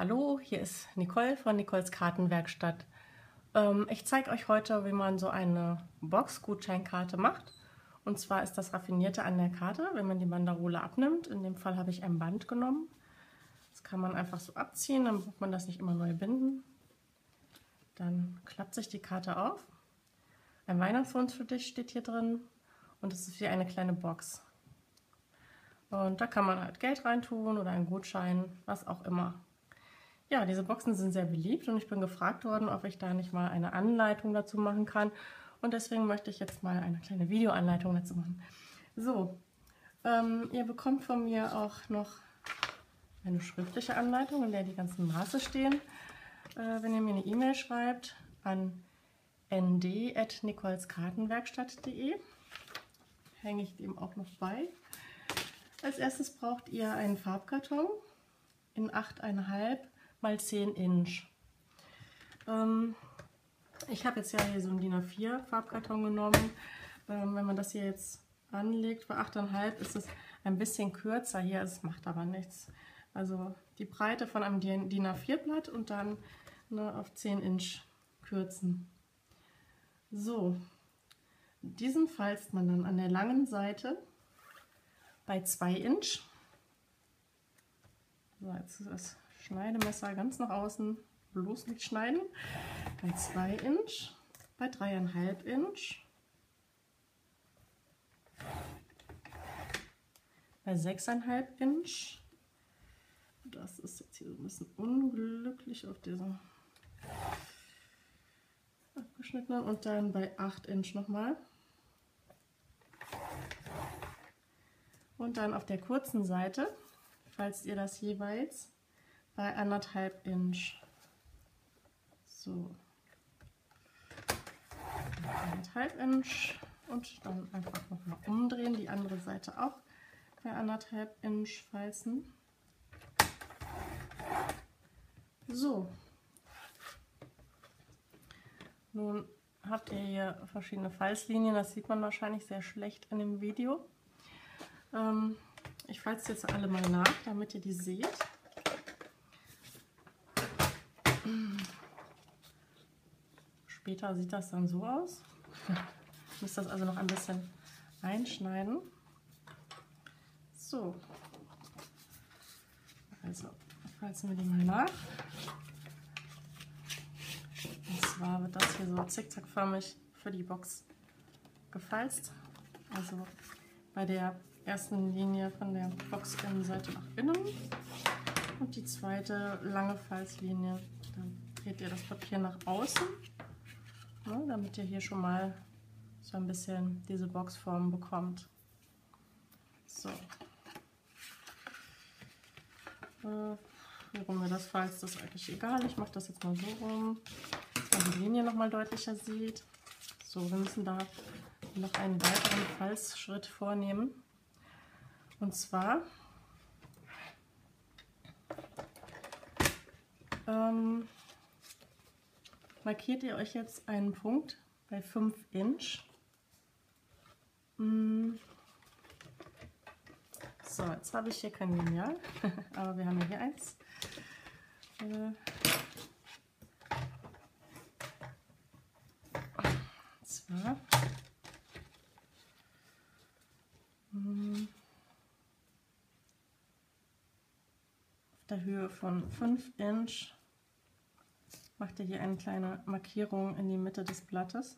Hallo, hier ist Nicole von Nicoles Kartenwerkstatt. Ähm, ich zeige euch heute, wie man so eine Box-Gutscheinkarte macht. Und zwar ist das Raffinierte an der Karte, wenn man die Banderole abnimmt. In dem Fall habe ich ein Band genommen. Das kann man einfach so abziehen, dann muss man das nicht immer neu binden. Dann klappt sich die Karte auf. Ein Weihnachtswunsch für dich steht hier drin und es ist wie eine kleine Box. Und da kann man halt Geld reintun oder einen Gutschein, was auch immer. Ja, diese Boxen sind sehr beliebt und ich bin gefragt worden, ob ich da nicht mal eine Anleitung dazu machen kann. Und deswegen möchte ich jetzt mal eine kleine Videoanleitung dazu machen. So, ähm, ihr bekommt von mir auch noch eine schriftliche Anleitung, in der die ganzen Maße stehen. Äh, wenn ihr mir eine E-Mail schreibt an nd.nicoleskartenwerkstatt.de, hänge ich dem auch noch bei. Als erstes braucht ihr einen Farbkarton in 8,5 mal 10 Inch. Ähm, ich habe jetzt ja hier so einen DIN A4 Farbkarton genommen. Ähm, wenn man das hier jetzt anlegt bei 8,5 ist es ein bisschen kürzer hier, es macht aber nichts. Also die Breite von einem DIN A4 Blatt und dann ne, auf 10 Inch kürzen. So, diesen falzt man dann an der langen Seite bei 2 Inch. So, jetzt ist das Schneidemesser ganz nach außen, bloß nicht schneiden. Bei 2 Inch, bei 3,5 Inch, bei 6,5 Inch. Das ist jetzt hier so ein bisschen unglücklich auf diesem abgeschnittenen und dann bei 8 Inch nochmal. Und dann auf der kurzen Seite, falls ihr das jeweils bei anderthalb Inch. So. Anderthalb Inch und dann einfach nochmal umdrehen, die andere Seite auch bei anderthalb Inch falzen. So. Nun habt ihr hier verschiedene Falzlinien, das sieht man wahrscheinlich sehr schlecht in dem Video. Ähm, ich falze jetzt alle mal nach, damit ihr die seht. Später sieht das dann so aus. Ich muss das also noch ein bisschen einschneiden. So. Also, falzen wir die mal nach. Und zwar wird das hier so zickzackförmig für die Box gefalzt. Also bei der ersten Linie von der Boxinnenseite nach innen und die zweite lange Falzlinie, dann dreht ihr das Papier nach außen, ne, damit ihr hier schon mal so ein bisschen diese Boxform bekommt. So. Äh, warum ihr das falzt, ist eigentlich egal. Ich mache das jetzt mal so rum, dass man die Linie noch mal deutlicher sieht. So, wir müssen da noch einen weiteren Falzschritt vornehmen. Und zwar ähm, markiert ihr euch jetzt einen Punkt bei 5 Inch. Mm. So, jetzt habe ich hier kein Lineal, aber wir haben ja hier eins. Äh, zwar der Höhe von 5 Inch macht ihr hier eine kleine Markierung in die Mitte des Blattes.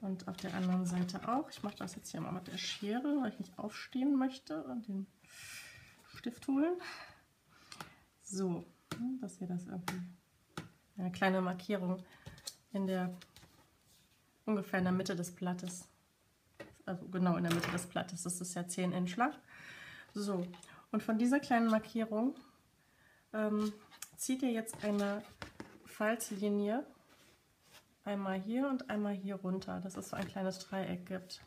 Und auf der anderen Seite auch. Ich mache das jetzt hier mal mit der Schere, weil ich nicht aufstehen möchte und den Stift holen. So, dass ihr das irgendwie eine kleine Markierung in der ungefähr in der Mitte des Blattes, also genau in der Mitte des Blattes, das ist ja 10 Inch lang. So, und von dieser kleinen Markierung ähm, zieht ihr jetzt eine Falzlinie einmal hier und einmal hier runter, dass es so ein kleines Dreieck gibt.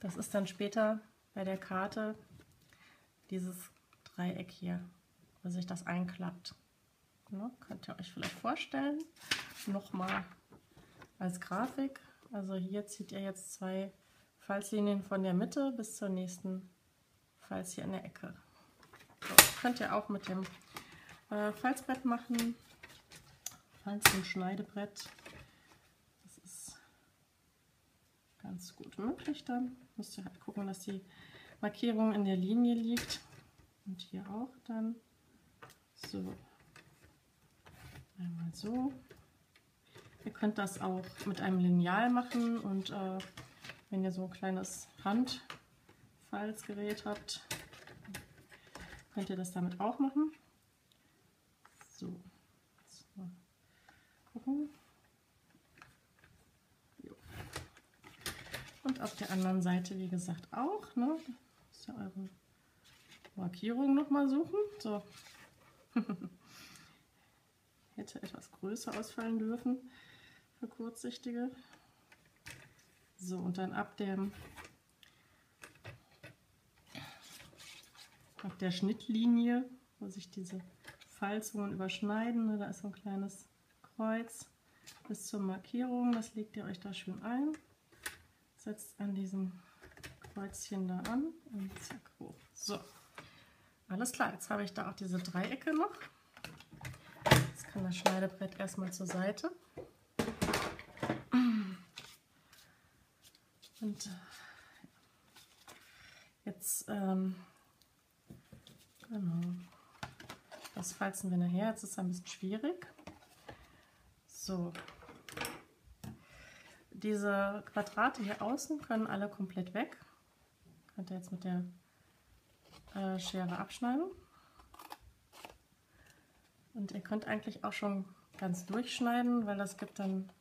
Das ist dann später bei der Karte dieses Dreieck hier, wo sich das einklappt. Ja, könnt ihr euch vielleicht vorstellen. Nochmal als Grafik. Also hier zieht ihr jetzt zwei Falzlinien von der Mitte bis zur nächsten jedenfalls hier in der Ecke. So. könnt ihr auch mit dem äh, Falzbrett machen. Falz- Schneidebrett. Das ist ganz gut möglich dann. Müsst ihr halt gucken, dass die Markierung in der Linie liegt. Und hier auch dann. So. Einmal so. Ihr könnt das auch mit einem Lineal machen und äh, wenn ihr so ein kleines Handfalzgerät habt, könnt ihr das damit auch machen. So. so. Gucken. Jo. Und auf der anderen Seite, wie gesagt, auch. Ne? Ist ja eure Markierung nochmal suchen. So. Hätte etwas größer ausfallen dürfen für kurzsichtige. So, und dann ab dem ab der Schnittlinie, wo sich diese Falzungen überschneiden, ne, da ist so ein kleines Kreuz bis zur Markierung. Das legt ihr euch da schön ein. Setzt an diesem Kreuzchen da an und zack hoch. So, alles klar. Jetzt habe ich da auch diese Dreiecke noch. Jetzt kann das Schneidebrett erstmal zur Seite. Und äh, jetzt, ähm, genau, das falzen wir nachher. Jetzt ist es ein bisschen schwierig. So, diese Quadrate hier außen können alle komplett weg. Könnt ihr jetzt mit der äh, Schere abschneiden. Und ihr könnt eigentlich auch schon ganz durchschneiden, weil das gibt dann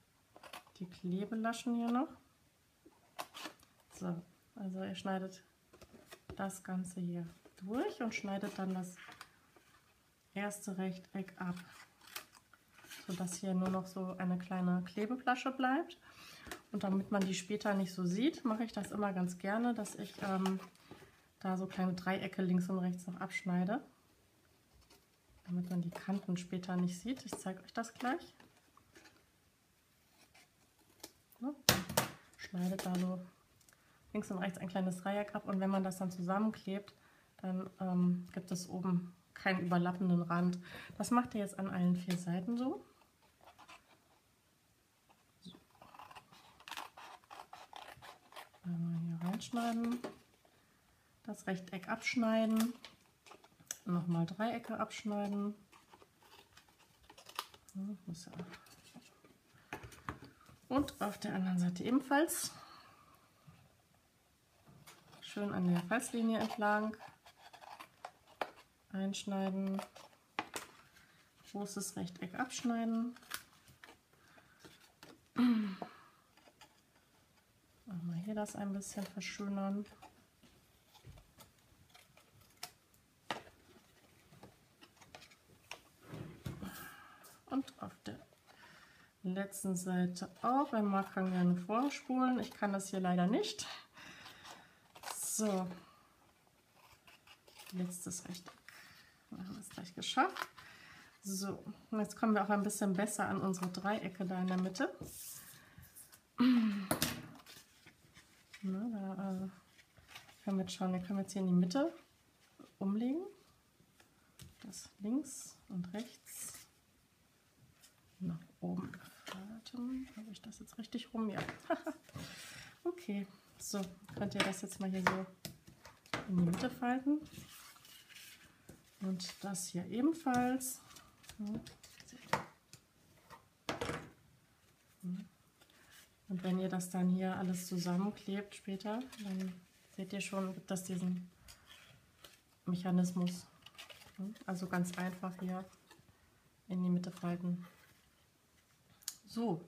die Klebelaschen hier noch. So, also ihr schneidet das Ganze hier durch und schneidet dann das erste Rechteck ab, sodass hier nur noch so eine kleine Klebeflasche bleibt. Und damit man die später nicht so sieht, mache ich das immer ganz gerne, dass ich ähm, da so kleine Dreiecke links und rechts noch abschneide, damit man die Kanten später nicht sieht. Ich zeige euch das gleich. So, schneidet da so links und rechts ein kleines Dreieck ab und wenn man das dann zusammenklebt, dann ähm, gibt es oben keinen überlappenden Rand. Das macht ihr jetzt an allen vier Seiten so. Einmal hier reinschneiden, das Rechteck abschneiden, nochmal Dreiecke abschneiden. Und auf der anderen Seite ebenfalls schön an der Falzlinie entlang einschneiden, großes Rechteck abschneiden. Mal hier das ein bisschen verschönern. Und auf der letzten Seite auch. Wenn man kann gerne vorspulen. Ich kann das hier leider nicht. So, letztes Rechteck. Wir haben es gleich geschafft. So, und jetzt kommen wir auch ein bisschen besser an unsere Dreiecke da in der Mitte. Na, da äh, können wir jetzt schauen, wir können jetzt hier in die Mitte umlegen. Das links und rechts nach oben. Habe ich das jetzt richtig rum? Ja. okay. So, könnt ihr das jetzt mal hier so in die Mitte falten. Und das hier ebenfalls. Und wenn ihr das dann hier alles zusammenklebt später, dann seht ihr schon, gibt das diesen Mechanismus. Also ganz einfach hier in die Mitte falten. So,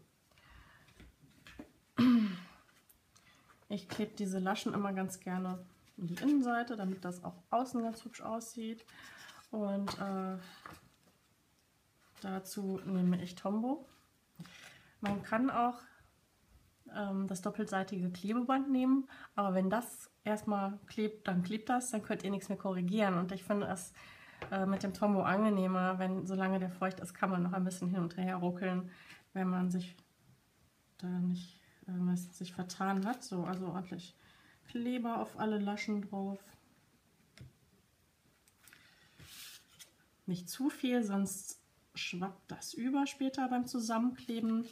Ich klebe diese Laschen immer ganz gerne in die Innenseite, damit das auch außen ganz hübsch aussieht. Und äh, dazu nehme ich Tombow. Man kann auch ähm, das doppelseitige Klebeband nehmen, aber wenn das erstmal klebt, dann klebt das, dann könnt ihr nichts mehr korrigieren. Und ich finde es äh, mit dem Tombow angenehmer, wenn solange der feucht ist, kann man noch ein bisschen hin und her ruckeln, wenn man sich da nicht äh, sich vertan hat. So, also ordentlich Kleber auf alle Laschen drauf. Nicht zu viel, sonst schwappt das über später beim Zusammenkleben.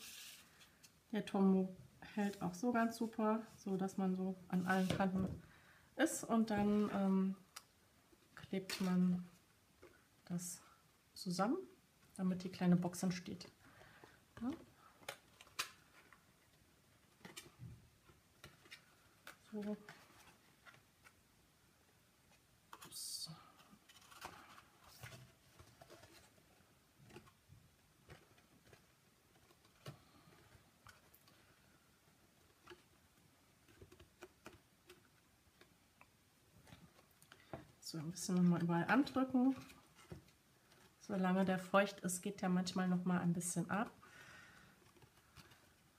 Der Tombo hält auch so ganz super, so dass man so an allen Kanten ist und dann ähm, klebt man das zusammen, damit die kleine Box entsteht. Ja. So. So ein bisschen nochmal überall andrücken. Solange der feucht ist, geht der manchmal noch mal ein bisschen ab.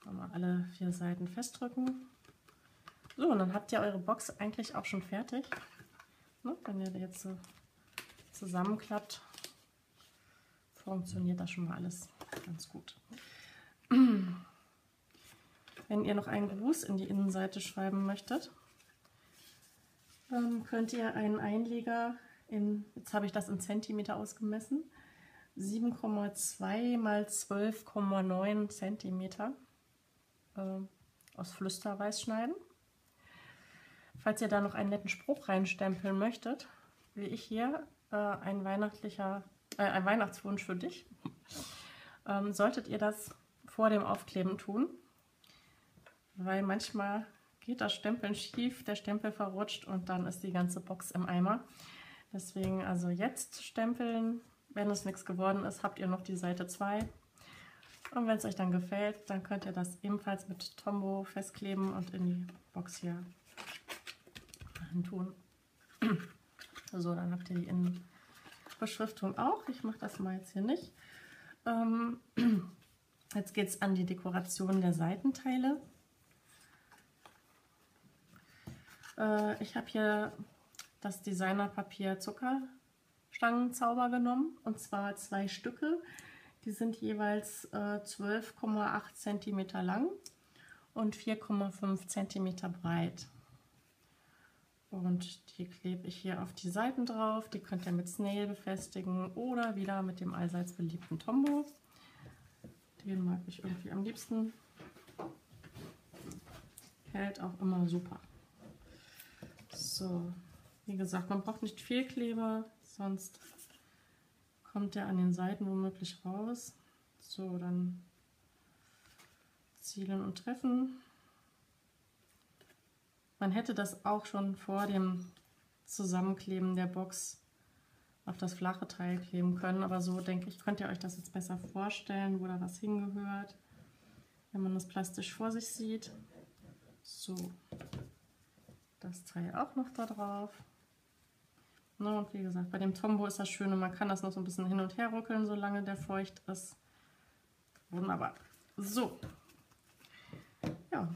Mal alle vier Seiten festdrücken. So, und dann habt ihr eure Box eigentlich auch schon fertig. Ne, wenn ihr jetzt so zusammenklappt, funktioniert das schon mal alles ganz gut. Wenn ihr noch einen Gruß in die Innenseite schreiben möchtet, ähm, könnt ihr einen Einleger in, jetzt habe ich das in Zentimeter ausgemessen, 7,2 mal 12,9 Zentimeter äh, aus Flüsterweiß schneiden. Falls ihr da noch einen netten Spruch reinstempeln möchtet, wie ich hier, äh, ein weihnachtlicher, äh, ein Weihnachtswunsch für dich, ähm, solltet ihr das vor dem Aufkleben tun, weil manchmal geht das Stempeln schief, der Stempel verrutscht und dann ist die ganze Box im Eimer. Deswegen also jetzt stempeln. Wenn es nichts geworden ist, habt ihr noch die Seite 2. Und wenn es euch dann gefällt, dann könnt ihr das ebenfalls mit Tombow festkleben und in die Box hier tun. So, dann habt ihr die Innenbeschriftung auch. Ich mache das mal jetzt hier nicht. Ähm, jetzt geht es an die Dekoration der Seitenteile. Äh, ich habe hier das Designerpapier Zuckerstangenzauber genommen und zwar zwei Stücke. Die sind jeweils äh, 12,8 cm lang und 4,5 cm breit. Und die klebe ich hier auf die Seiten drauf. Die könnt ihr mit Snail befestigen oder wieder mit dem allseits beliebten Tombow. Den mag ich irgendwie am liebsten. Hält auch immer super. So, wie gesagt, man braucht nicht viel Kleber, sonst kommt der an den Seiten womöglich raus. So, dann zielen und treffen. Man hätte das auch schon vor dem Zusammenkleben der Box auf das flache Teil kleben können, aber so denke ich, könnt ihr euch das jetzt besser vorstellen, wo da was hingehört, wenn man das plastisch vor sich sieht. So, das Teil auch noch da drauf. Na, und wie gesagt, bei dem Tombow ist das Schöne, man kann das noch so ein bisschen hin und her ruckeln, solange der feucht ist. Wunderbar. So. Ja.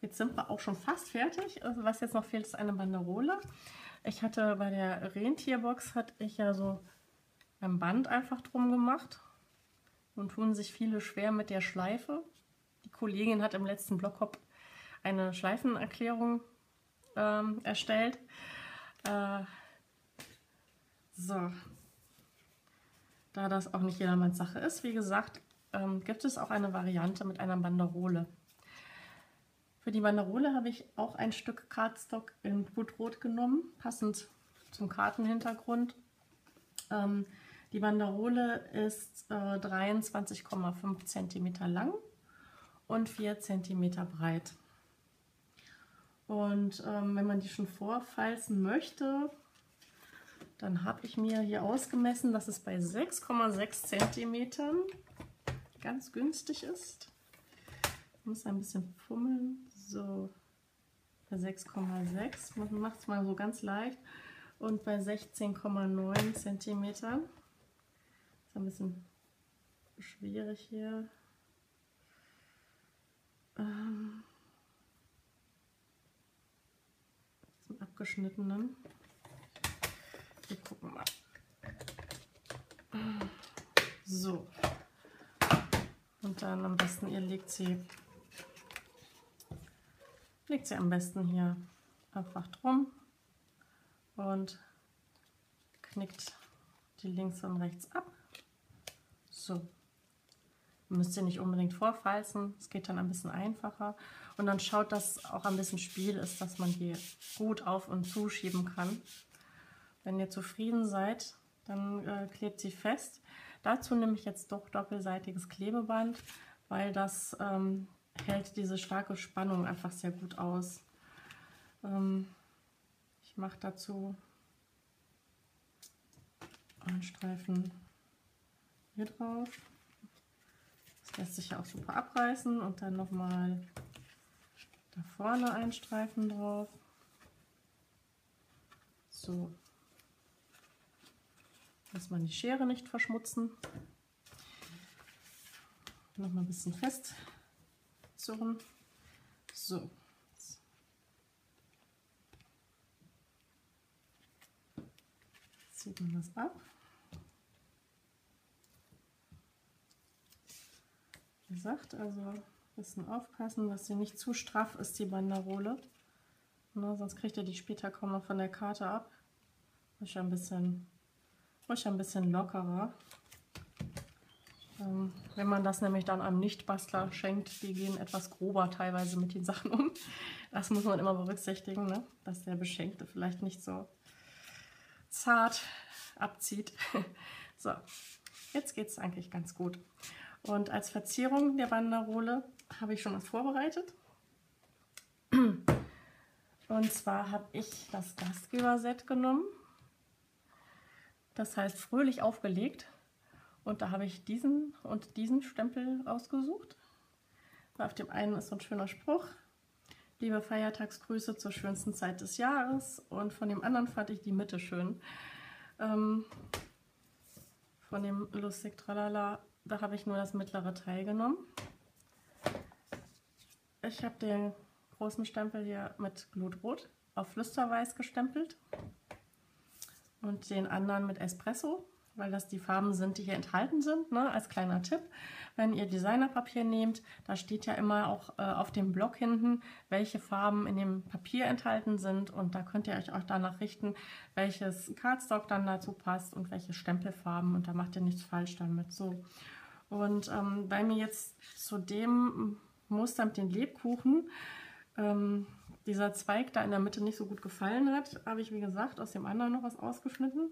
Jetzt sind wir auch schon fast fertig. Also was jetzt noch fehlt, ist eine Banderole. Ich hatte bei der Rentierbox, hatte ich ja so ein Band einfach drum gemacht. Und tun sich viele schwer mit der Schleife. Die Kollegin hat im letzten Blockhop eine Schleifenerklärung ähm, erstellt. Äh, so, da das auch nicht jedermanns Sache ist, wie gesagt, ähm, gibt es auch eine Variante mit einer Banderole. Für die Banderole habe ich auch ein Stück Cardstock in Blutrot genommen, passend zum Kartenhintergrund. Ähm, die Banderole ist äh, 23,5 cm lang und 4 cm breit. Und ähm, wenn man die schon vorfalzen möchte, dann habe ich mir hier ausgemessen, dass es bei 6,6 cm ganz günstig ist. Ich muss ein bisschen fummeln. So, bei 6,6. Man macht es mal so ganz leicht. Und bei 16,9 cm. Ist ein bisschen schwierig hier. Ähm, abgeschnittenen. Wir gucken mal. So. Und dann am besten, ihr legt sie, legt sie am besten hier einfach drum und knickt die links und rechts ab. So. Müsst ihr nicht unbedingt vorfalzen, es geht dann ein bisschen einfacher. Und dann schaut, dass auch ein bisschen Spiel ist, dass man die gut auf und zuschieben kann. Wenn ihr zufrieden seid, dann äh, klebt sie fest. Dazu nehme ich jetzt doch doppelseitiges Klebeband, weil das ähm, hält diese starke Spannung einfach sehr gut aus. Ähm, ich mache dazu einen Streifen hier drauf. Lässt sich ja auch super abreißen und dann nochmal da vorne einen Streifen drauf. So. Dass man die Schere nicht verschmutzen. Nochmal ein bisschen fest zurren. So. Zieht man das ab. Gesagt, also ein bisschen aufpassen, dass sie nicht zu straff ist, die Banderole. Ne, sonst kriegt ihr die später kaum noch von der Karte ab. Ruhig ein bisschen, ruhig ein bisschen lockerer. Ähm, wenn man das nämlich dann einem Nicht-Bastler schenkt, die gehen etwas grober teilweise mit den Sachen um. Das muss man immer berücksichtigen, ne? dass der Beschenkte vielleicht nicht so zart abzieht. so, jetzt geht es eigentlich ganz gut. Und als Verzierung der Banderole habe ich schon was vorbereitet. Und zwar habe ich das Gastgeberset genommen. Das heißt fröhlich aufgelegt. Und da habe ich diesen und diesen Stempel ausgesucht. Auf dem einen ist so ein schöner Spruch. Liebe Feiertagsgrüße zur schönsten Zeit des Jahres. Und von dem anderen fand ich die Mitte schön. Ähm, von dem Lustig Tralala, da habe ich nur das mittlere Teil genommen. Ich habe den großen Stempel hier mit Glutrot auf Flüsterweiß gestempelt und den anderen mit Espresso weil das die Farben sind, die hier enthalten sind. Ne? Als kleiner Tipp, wenn ihr Designerpapier nehmt, da steht ja immer auch äh, auf dem Block hinten, welche Farben in dem Papier enthalten sind und da könnt ihr euch auch danach richten, welches Cardstock dann dazu passt und welche Stempelfarben und da macht ihr nichts falsch damit. So. Und ähm, weil mir jetzt zu dem Muster mit den Lebkuchen ähm, dieser Zweig da in der Mitte nicht so gut gefallen hat, habe ich wie gesagt aus dem anderen noch was ausgeschnitten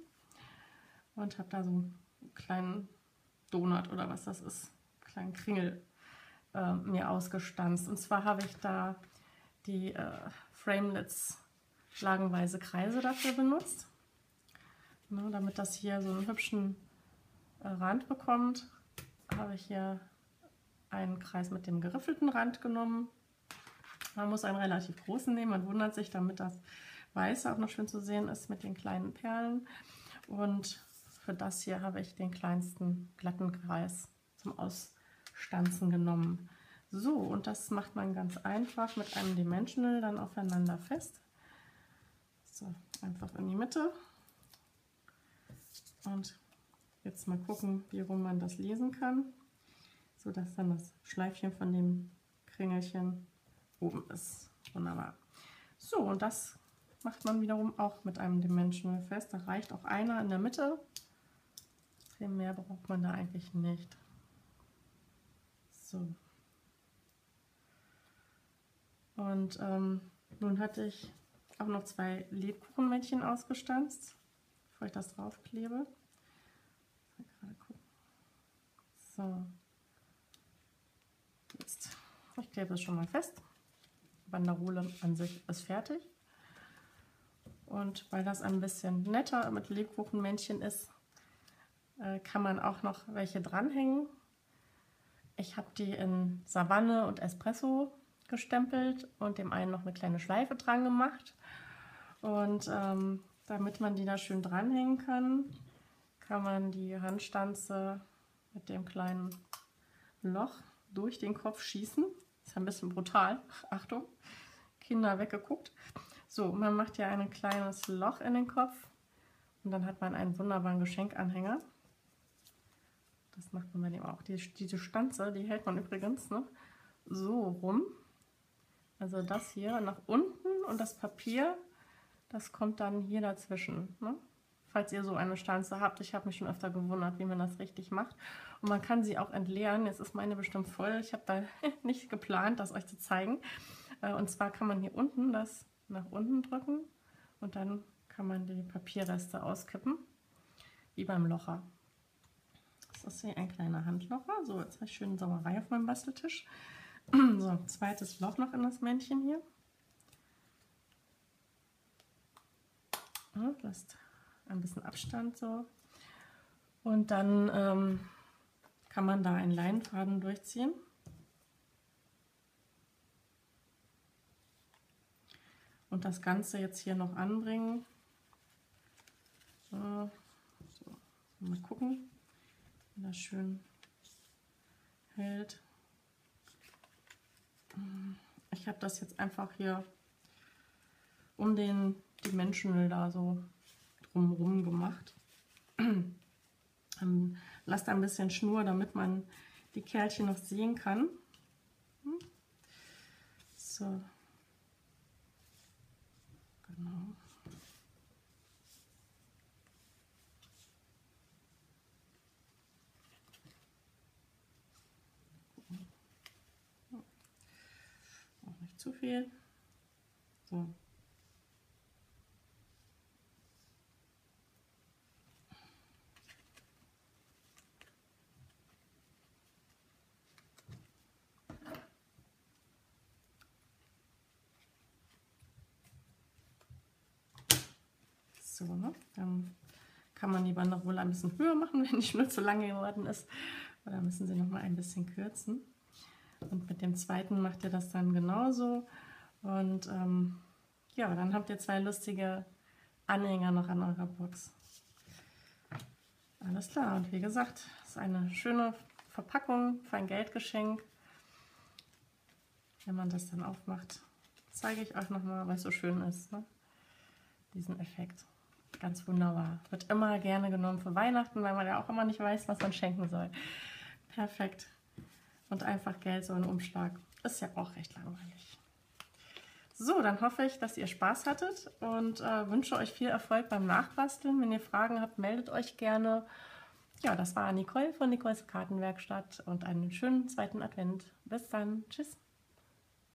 und habe da so einen kleinen Donut oder was das ist, einen kleinen Kringel äh, mir ausgestanzt. Und zwar habe ich da die äh, Framelits schlagenweise Kreise dafür benutzt, ne, damit das hier so einen hübschen äh, Rand bekommt. Habe ich hier einen Kreis mit dem geriffelten Rand genommen. Man muss einen relativ großen nehmen, man wundert sich, damit das Weiße auch noch schön zu sehen ist mit den kleinen Perlen. Und für das hier habe ich den kleinsten glatten Kreis zum Ausstanzen genommen. So, und das macht man ganz einfach mit einem Dimensional dann aufeinander fest. So, einfach in die Mitte. Und jetzt mal gucken, wie rum man das lesen kann, so dass dann das Schleifchen von dem Kringelchen oben ist. Wunderbar. So, und das macht man wiederum auch mit einem Dimensional fest. Da reicht auch einer in der Mitte viel mehr braucht man da eigentlich nicht. So. Und ähm, nun hatte ich auch noch zwei Lebkuchenmännchen ausgestanzt, bevor ich das draufklebe. So. Jetzt. Ich klebe es schon mal fest. Die Banderole an sich ist fertig. Und weil das ein bisschen netter mit Lebkuchenmännchen ist, äh, kann man auch noch welche dranhängen. Ich habe die in Savanne und Espresso gestempelt und dem einen noch eine kleine Schleife dran gemacht. Und ähm, damit man die da schön dranhängen kann, kann man die Handstanze mit dem kleinen Loch durch den Kopf schießen. Ist ein bisschen brutal. Achtung, Kinder weggeguckt. So, man macht ja ein kleines Loch in den Kopf und dann hat man einen wunderbaren Geschenkanhänger. Das macht man bei dem auch. Die, diese Stanze, die hält man übrigens ne, so rum. Also das hier nach unten und das Papier, das kommt dann hier dazwischen. Ne? falls ihr so eine Stanze habt. Ich habe mich schon öfter gewundert, wie man das richtig macht. Und man kann sie auch entleeren. Jetzt ist meine bestimmt voll. Ich habe da nicht geplant, das euch zu zeigen. Äh, und zwar kann man hier unten das nach unten drücken und dann kann man die Papierreste auskippen, wie beim Locher. Ist hier ein kleiner Handlocher. So, jetzt habe ich schön Sauerei auf meinem Basteltisch. So, zweites Loch noch in das Männchen hier. Ja, lasst ein bisschen Abstand so. Und dann ähm, kann man da einen Leinfaden durchziehen. Und das Ganze jetzt hier noch anbringen. So, so. mal gucken, wie das schön hält. Ich habe das jetzt einfach hier um den Dimensional da so drumherum gemacht. Lasst ein bisschen Schnur, damit man die Kerlchen noch sehen kann. Hm? So. Genau. Auch nicht zu viel. So. So, ne? Dann kann man die Banderole ein bisschen höher machen, wenn die Schnur zu lange geworden ist. Oder müssen sie noch mal ein bisschen kürzen. Und mit dem zweiten macht ihr das dann genauso. Und ähm, ja, dann habt ihr zwei lustige Anhänger noch an eurer Box. Alles klar. Und wie gesagt, ist eine schöne Verpackung für ein Geldgeschenk. Wenn man das dann aufmacht, zeige ich euch nochmal, weil es so schön ist. Ne? Diesen Effekt. Ganz wunderbar. Wird immer gerne genommen für Weihnachten, weil man ja auch immer nicht weiß, was man schenken soll. Perfekt. Und einfach Geld so in Umschlag. Ist ja auch recht langweilig. So, dann hoffe ich, dass ihr Spaß hattet und äh, wünsche euch viel Erfolg beim Nachbasteln. Wenn ihr Fragen habt, meldet euch gerne. Ja, das war Nicole von Nicoles Kartenwerkstatt und einen schönen zweiten Advent. Bis dann. Tschüss.